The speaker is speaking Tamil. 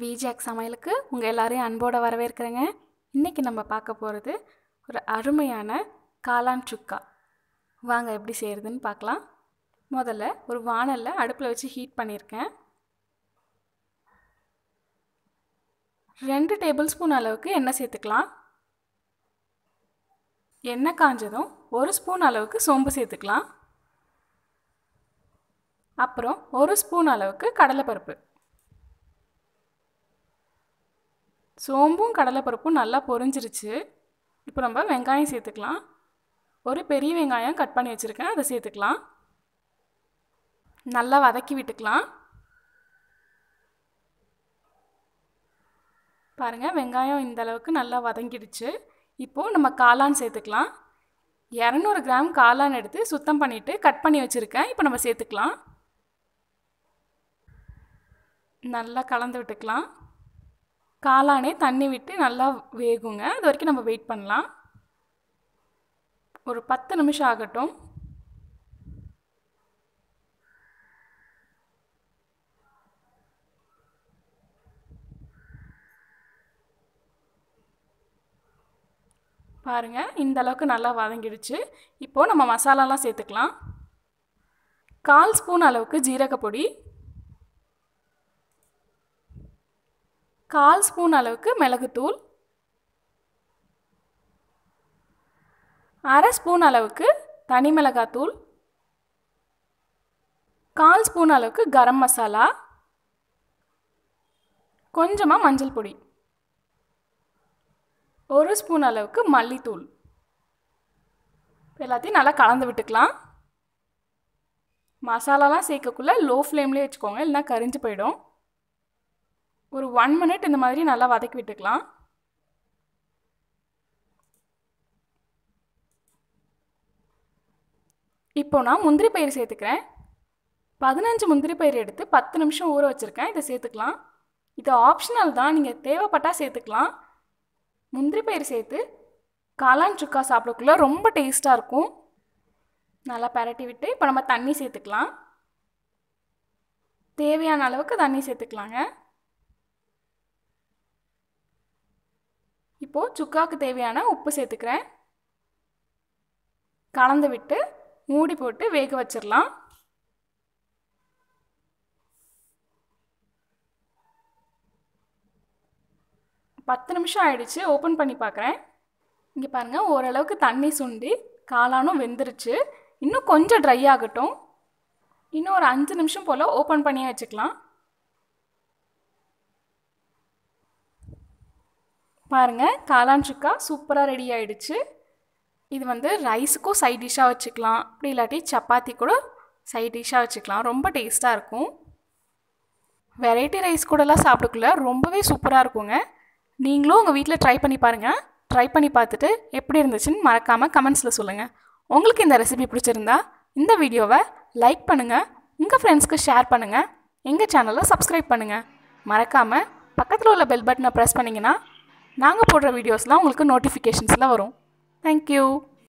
விஜாக் சமையலுக்கு உங்கள் எல்லாரையும் அன்போடு வரவேற்கிறேங்க. இன்றைக்கி நம்ம பார்க்க போகிறது ஒரு அருமையான காளான் சுக்கா வாங்க எப்படி செய்கிறதுன்னு பார்க்கலாம். முதல்ல ஒரு வானலில் அடுப்பில் வச்சு ஹீட் பண்ணியிருக்கேன் ரெண்டு டேபிள் ஸ்பூன் அளவுக்கு எண்ணெய் சேர்த்துக்கலாம். எண்ணெய் காஞ்சதும் ஒரு ஸ்பூன் அளவுக்கு சோம்பு சேர்த்துக்கலாம். அப்புறம் ஒரு ஸ்பூன் அளவுக்கு கடலைப்பருப்பு. சோம்பும் கடலைப்பருப்பும் நல்லா பொரிஞ்சிருச்சு. இப்போ நம்ம வெங்காயம் சேர்த்துக்கலாம். ஒரு பெரிய வெங்காயம் கட் பண்ணி வச்சுருக்கேன். அதை சேர்த்துக்கலாம். நல்லா வதக்கி விட்டுக்கலாம். பாருங்கள் வெங்காயம் இந்த அளவுக்கு நல்லா வதங்கிடுச்சு. இப்போது நம்ம காளான் சேர்த்துக்கலாம். இரநூறு கிராம் காளான் எடுத்து சுத்தம் பண்ணிவிட்டு கட் பண்ணி வச்சுருக்கேன். இப்போ நம்ம சேர்த்துக்கலாம். நல்லா கலந்து விட்டுக்கலாம். காளானே தண்ணி விட்டு நல்லா வேகுங்க. அது வரைக்கும் நம்ம வெயிட் பண்ணலாம். ஒரு பத்து நிமிஷம் ஆகட்டும். பாருங்கள் இந்த அளவுக்கு நல்லா வதங்கிடுச்சு. இப்போது நம்ம மசாலாலாம் சேர்த்துக்கலாம். கால் ஸ்பூன் அளவுக்கு ஜீரகப்பொடி. கால் ஸ்பூன் அளவுக்கு மிளகுத்தூள். அரை ஸ்பூன் அளவுக்கு தனி மிளகாத்தூள். கால் ஸ்பூன் அளவுக்கு கரம் மசாலா. கொஞ்சமாக மஞ்சள் பொடி. ஒரு ஸ்பூன் அளவுக்கு மல்லித்தூள். எல்லாத்தையும் நல்லா கலந்து விட்டுக்கலாம். மசாலாலாம் சேர்க்கக்குள்ளே லோ ஃப்ளேம்லேயே வச்சுக்கோங்க இல்லைனா கரிஞ்சு போயிடும். ஒரு ஒன் மினிட் இந்த மாதிரி நல்லா வதக்கி விட்டுக்கலாம். இப்போ நான் முந்திரி பயிர் சேர்த்துக்கிறேன். பதினஞ்சு முந்திரி பயிர் எடுத்து பத்து நிமிஷம் ஊற வச்சுருக்கேன். இதை சேர்த்துக்கலாம். இது ஆப்ஷனல் தான். நீங்கள் தேவைப்பட்டால் சேர்த்துக்கலாம். முந்திரி பயிர் சேர்த்து காளான் சுக்கா சாப்பிடக்குள்ள ரொம்ப டேஸ்ட்டாக இருக்கும். நல்லா பரட்டி விட்டு இப்போ நம்ம தண்ணி சேர்த்துக்கலாம். தேவையான அளவுக்கு தண்ணி சேர்த்துக்கலாங்க. இப்போது சுக்காவுக்கு தேவையான உப்பு சேர்த்துக்கிறேன். கலந்து விட்டு மூடி போட்டு வேக வச்சிடலாம். பத்து நிமிஷம் ஆயிடுச்சு ஓப்பன் பண்ணி பார்க்குறேன் இங்கே பாருங்கள் ஓரளவுக்கு தண்ணி சுண்டி காளானும் வெந்துருச்சு. இன்னும் கொஞ்சம் ட்ரை ஆகட்டும். இன்னும் ஒரு அஞ்சு நிமிஷம் போல் ஓப்பன் பண்ணியே வச்சுக்கலாம். பாருங்கள் காளான் சுக்கா சூப்பராக ரெடி ஆகிடுச்சு இது வந்து ரைஸுக்கும் சைட் டிஷ்ஷாக வச்சுக்கலாம். அப்படி இல்லாட்டி சப்பாத்தி கூட சைட் டிஷ்ஷாக வச்சுக்கலாம். ரொம்ப டேஸ்ட்டாக இருக்கும். வெரைட்டி ரைஸ் கூடலாம் சாப்பிடக்குள்ள ரொம்பவே சூப்பராக இருக்குங்க. நீங்களும் உங்கள் வீட்டில் ட்ரை பண்ணி பாருங்கள் ட்ரை பண்ணி பார்த்துட்டு எப்படி இருந்துச்சுன்னு மறக்காமல் கமெண்ட்ஸில் சொல்லுங்கள் உங்களுக்கு இந்த ரெசிபி பிடிச்சிருந்தா இந்த வீடியோவை லைக் பண்ணுங்கள் உங்கள் ஃப்ரெண்ட்ஸ்க்கு ஷேர் பண்ணுங்கள் எங்கள் சேனலை சப்ஸ்கிரைப் பண்ணுங்கள் மறக்காமல் பக்கத்தில் உள்ள பெல் பட்டனை ப்ரெஸ் பண்ணிங்கன்னா நாங்கள் போடுற வீடியோஸ்லாம் உங்களுக்கு நோட்டிஃபிகேஷன்ஸில் வரும். தேங்க்யூ